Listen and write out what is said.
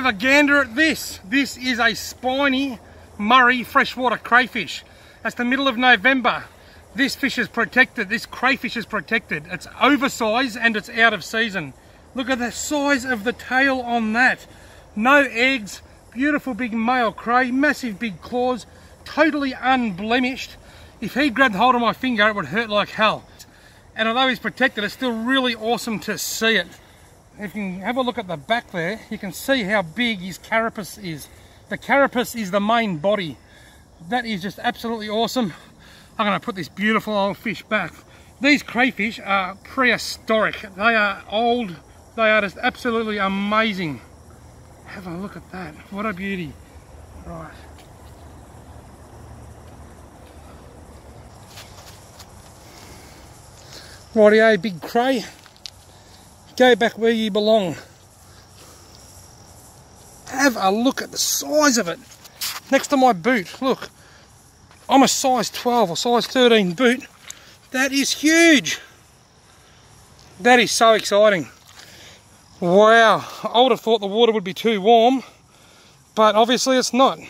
have a gander at this. This is a spiny Murray freshwater crayfish. That's the middle of November. This fish is protected, this crayfish is protected. It's oversized and it's out of season. Look at the size of the tail on that. No eggs, beautiful big male cray, massive big claws, totally unblemished. If he grabbed hold of my finger, it would hurt like hell. And although he's protected, it's still really awesome to see it. If you have a look at the back there, you can see how big his carapace is. The carapace is the main body. That is just absolutely awesome. I'm going to put this beautiful old fish back. These crayfish are prehistoric. They are old. They are just absolutely amazing. Have a look at that. What a beauty. Right. Rightio, big cray. Go back where you belong. Have a look at the size of it. Next to my boot, look. I'm a size 12 or size 13 boot. That is huge. That is so exciting. Wow, I would have thought the water would be too warm, but obviously it's not.